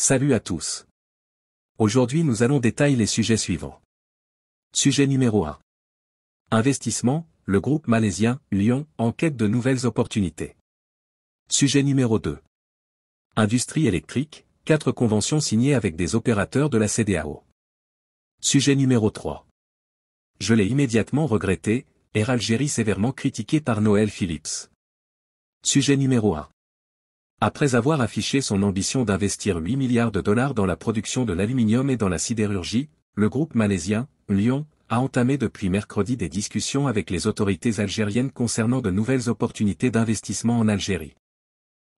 Salut à tous. Aujourd'hui nous allons détailler les sujets suivants. Sujet numéro 1. Investissement, le groupe malaisien, Lyon, en quête de nouvelles opportunités. Sujet numéro 2. Industrie électrique, quatre conventions signées avec des opérateurs de la CDAO. Sujet numéro 3. Je l'ai immédiatement regretté, Air Algérie sévèrement critiqué par Noël Phillips. Sujet numéro 1. Après avoir affiché son ambition d'investir 8 milliards de dollars dans la production de l'aluminium et dans la sidérurgie, le groupe malaisien, Lyon, a entamé depuis mercredi des discussions avec les autorités algériennes concernant de nouvelles opportunités d'investissement en Algérie.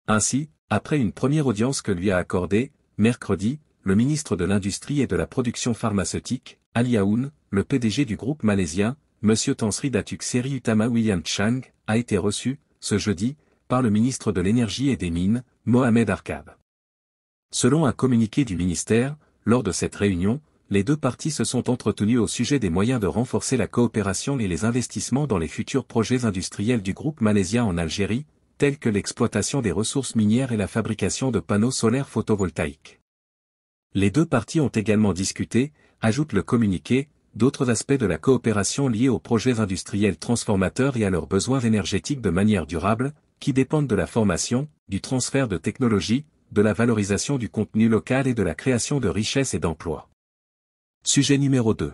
Ainsi, après une première audience que lui a accordée, mercredi, le ministre de l'Industrie et de la Production pharmaceutique, Ali Aoun, le PDG du groupe malaisien, M. Tansri Datuk Seri Utama William Chang, a été reçu, ce jeudi, par le ministre de l'Énergie et des Mines, Mohamed Arkab. Selon un communiqué du ministère, lors de cette réunion, les deux parties se sont entretenues au sujet des moyens de renforcer la coopération et les investissements dans les futurs projets industriels du groupe malaisien en Algérie, tels que l'exploitation des ressources minières et la fabrication de panneaux solaires photovoltaïques. Les deux parties ont également discuté, ajoute le communiqué, d'autres aspects de la coopération liés aux projets industriels transformateurs et à leurs besoins énergétiques de manière durable, qui dépendent de la formation, du transfert de technologies, de la valorisation du contenu local et de la création de richesses et d'emplois. Sujet numéro 2.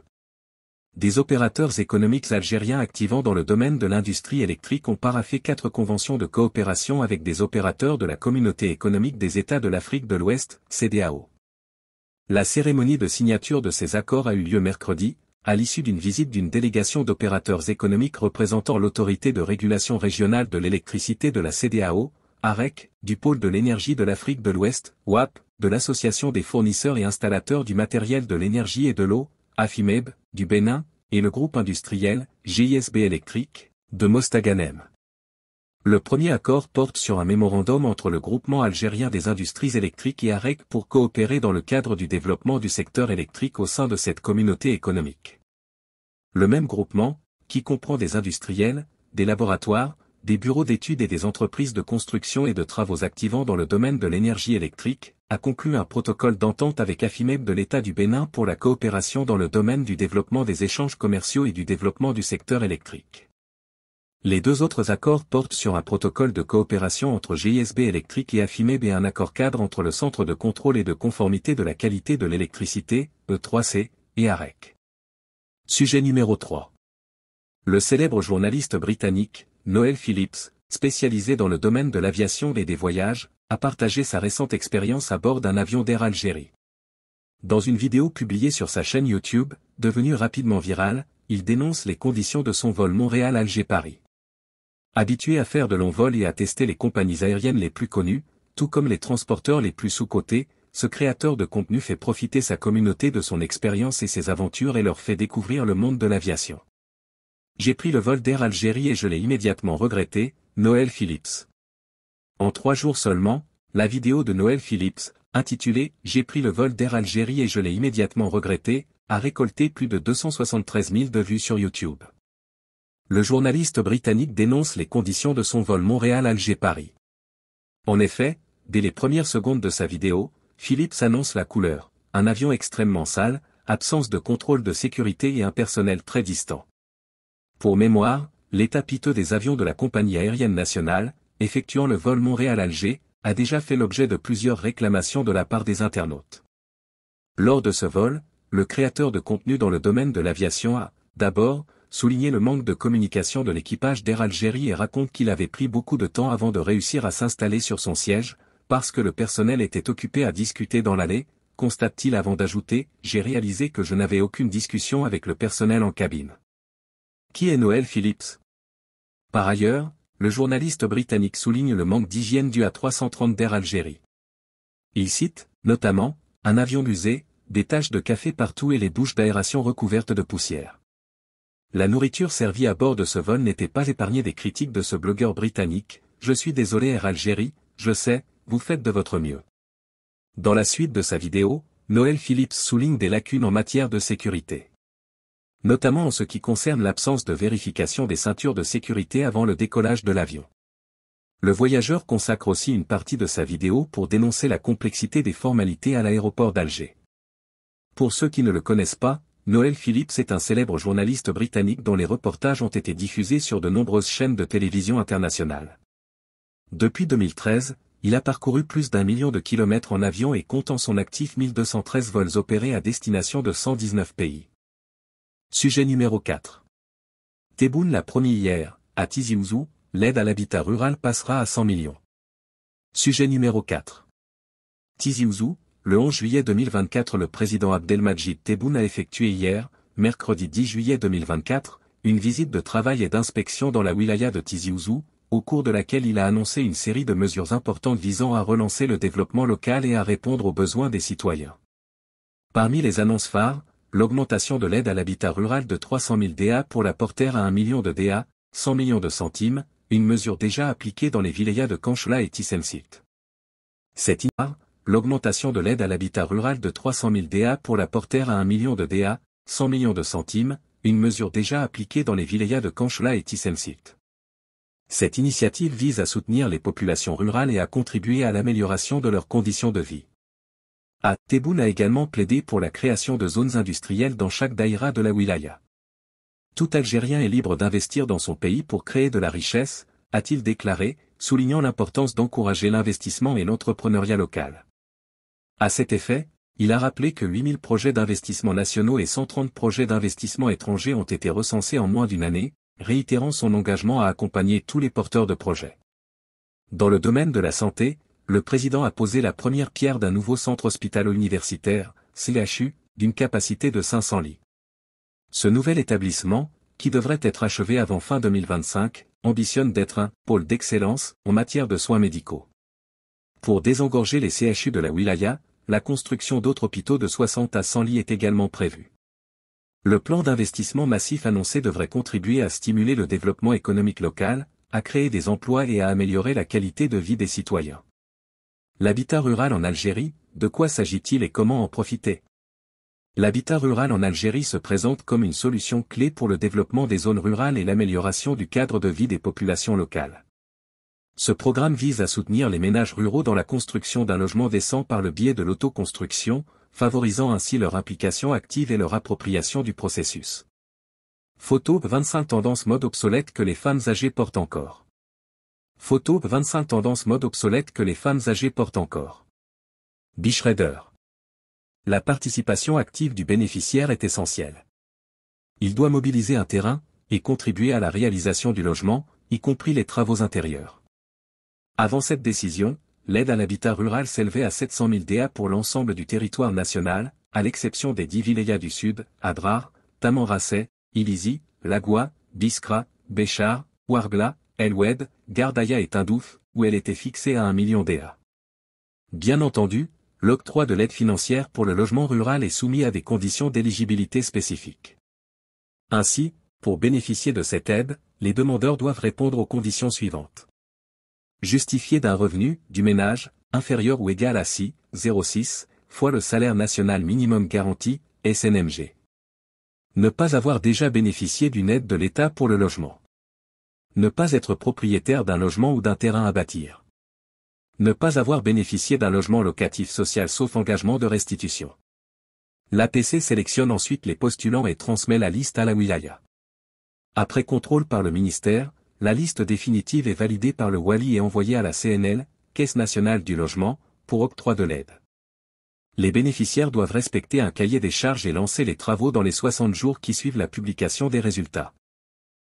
Des opérateurs économiques algériens activant dans le domaine de l'industrie électrique ont paraffé quatre conventions de coopération avec des opérateurs de la Communauté économique des États de l'Afrique de l'Ouest, CDAO. La cérémonie de signature de ces accords a eu lieu mercredi, à l'issue d'une visite d'une délégation d'opérateurs économiques représentant l'autorité de régulation régionale de l'électricité de la CDAO, AREC, du pôle de l'énergie de l'Afrique de l'Ouest, WAP, de l'Association des fournisseurs et installateurs du matériel de l'énergie et de l'eau, AFIMEB, du Bénin, et le groupe industriel, GISB électrique, de Mostaganem. Le premier accord porte sur un mémorandum entre le groupement algérien des industries électriques et AREC pour coopérer dans le cadre du développement du secteur électrique au sein de cette communauté économique. Le même groupement, qui comprend des industriels, des laboratoires, des bureaux d'études et des entreprises de construction et de travaux activant dans le domaine de l'énergie électrique, a conclu un protocole d'entente avec Afimeb de l'État du Bénin pour la coopération dans le domaine du développement des échanges commerciaux et du développement du secteur électrique. Les deux autres accords portent sur un protocole de coopération entre GISB électrique et Afimeb et un accord cadre entre le Centre de contrôle et de conformité de la qualité de l'électricité, E3C, et AREC. Sujet numéro 3. Le célèbre journaliste britannique, Noel Phillips, spécialisé dans le domaine de l'aviation et des voyages, a partagé sa récente expérience à bord d'un avion d'Air Algérie. Dans une vidéo publiée sur sa chaîne YouTube, devenue rapidement virale, il dénonce les conditions de son vol Montréal-Alger-Paris. Habitué à faire de longs vols et à tester les compagnies aériennes les plus connues, tout comme les transporteurs les plus sous-cotés, ce créateur de contenu fait profiter sa communauté de son expérience et ses aventures et leur fait découvrir le monde de l'aviation. J'ai pris le vol d'Air Algérie et je l'ai immédiatement regretté, Noël Phillips. En trois jours seulement, la vidéo de Noël Phillips, intitulée J'ai pris le vol d'Air Algérie et je l'ai immédiatement regretté, a récolté plus de 273 000 de vues sur YouTube le journaliste britannique dénonce les conditions de son vol Montréal-Alger-Paris. En effet, dès les premières secondes de sa vidéo, Philips annonce la couleur, un avion extrêmement sale, absence de contrôle de sécurité et un personnel très distant. Pour mémoire, l'état piteux des avions de la compagnie aérienne nationale, effectuant le vol Montréal-Alger, a déjà fait l'objet de plusieurs réclamations de la part des internautes. Lors de ce vol, le créateur de contenu dans le domaine de l'aviation a, d'abord, souligné le manque de communication de l'équipage d'Air Algérie et raconte qu'il avait pris beaucoup de temps avant de réussir à s'installer sur son siège, parce que le personnel était occupé à discuter dans l'allée, constate-t-il avant d'ajouter, j'ai réalisé que je n'avais aucune discussion avec le personnel en cabine. Qui est Noël Phillips? Par ailleurs, le journaliste britannique souligne le manque d'hygiène dû à 330 d'Air Algérie. Il cite, notamment, un avion usé, des taches de café partout et les douches d'aération recouvertes de poussière. La nourriture servie à bord de ce vol n'était pas épargnée des critiques de ce blogueur britannique, je suis désolé Air Algérie, je sais, vous faites de votre mieux. Dans la suite de sa vidéo, Noël Phillips souligne des lacunes en matière de sécurité. Notamment en ce qui concerne l'absence de vérification des ceintures de sécurité avant le décollage de l'avion. le voyageur consacre aussi une partie de sa vidéo pour dénoncer la complexité des formalités à l'aéroport d'Alger. Pour ceux qui ne le connaissent pas, Noël Phillips est un célèbre journaliste britannique dont les reportages ont été diffusés sur de nombreuses chaînes de télévision internationales. Depuis 2013, il a parcouru plus d'un million de kilomètres en avion et compte en son actif 1213 vols opérés à destination de 119 pays. Sujet numéro 4. Tebboune l'a promis hier, à Tizi Ouzou, l'aide à l'habitat rural passera à 100 millions. Sujet numéro 4. Tizi Ouzou, le 11 juillet 2024 le président Abdelmajid Tebboune a effectué hier, mercredi 10 juillet 2024, une visite de travail et d'inspection dans la wilaya de Tizi Ouzou, au cours de laquelle il a annoncé une série de mesures importantes visant à relancer le développement local et à répondre aux besoins des citoyens. Parmi les annonces phares, l'augmentation de l'aide à l'habitat rural de 300 000 DA pour la porter à 1 million de DA, 100 millions de centimes, une mesure déjà appliquée dans les vilayas de Kanchla et Tissemsit. C'est INAR, l'augmentation de l'aide à l'habitat rural de 300 000 DA pour la porter à 1 million de DA, 100 millions de centimes, une mesure déjà appliquée dans les vilayas de Kanchla et Tissemsit. Cette initiative vise à soutenir les populations rurales et à contribuer à l'amélioration de leurs conditions de vie. A. Tebboune a également plaidé pour la création de zones industrielles dans chaque daïra de la wilaya. Tout Algérien est libre d'investir dans son pays pour créer de la richesse, a-t-il déclaré, soulignant l'importance d'encourager l'investissement et l'entrepreneuriat local. À cet effet, il a rappelé que 8000 projets d'investissement nationaux et 130 projets d'investissement étrangers ont été recensés en moins d'une année, réitérant son engagement à accompagner tous les porteurs de projets. Dans le domaine de la santé, le président a posé la première pierre d'un nouveau centre hospitalo-universitaire, CHU, d'une capacité de 500 lits. Ce nouvel établissement, qui devrait être achevé avant fin 2025, ambitionne d'être un pôle d'excellence en matière de soins médicaux. Pour désengorger les CHU de la Wilaya, la construction d'autres hôpitaux de 60 à 100 lits est également prévue. Le plan d'investissement massif annoncé devrait contribuer à stimuler le développement économique local, à créer des emplois et à améliorer la qualité de vie des citoyens. L'habitat rural en Algérie, de quoi s'agit-il et comment en profiter? L'habitat rural en Algérie se présente comme une solution clé pour le développement des zones rurales et l'amélioration du cadre de vie des populations locales. Ce programme vise à soutenir les ménages ruraux dans la construction d'un logement décent par le biais de l'autoconstruction, favorisant ainsi leur implication active et leur appropriation du processus. Photo 25 tendances mode obsolètes que les femmes âgées portent encore. Photo 25 tendances mode obsolètes que les femmes âgées portent encore. Bishredder. La participation active du bénéficiaire est essentielle. Il doit mobiliser un terrain, et contribuer à la réalisation du logement, y compris les travaux intérieurs. Avant cette décision, l'aide à l'habitat rural s'élevait à 700 000 DA pour l'ensemble du territoire national, à l'exception des dix vilayas du Sud, Adrar, Tamanrasset, Ilizi, Lagua, Biskra, Béchar, Ouargla, Elwed, Gardaya et Tindouf, où elle était fixée à 1 million DA. Bien entendu, l'octroi de l'aide financière pour le logement rural est soumis à des conditions d'éligibilité spécifiques. Ainsi, pour bénéficier de cette aide, les demandeurs doivent répondre aux conditions suivantes justifié d'un revenu, du ménage, inférieur ou égal à 6, 0,6, fois le salaire national minimum garanti, SNMG. Ne pas avoir déjà bénéficié d'une aide de l'État pour le logement. Ne pas être propriétaire d'un logement ou d'un terrain à bâtir. Ne pas avoir bénéficié d'un logement locatif social sauf engagement de restitution. L'APC sélectionne ensuite les postulants et transmet la liste à la wilaya. Après contrôle par le ministère, la liste définitive est validée par le Wali et envoyée à la CNL, Caisse nationale du logement, pour octroi de l'aide. Les bénéficiaires doivent respecter un cahier des charges et lancer les travaux dans les 60 jours qui suivent la publication des résultats.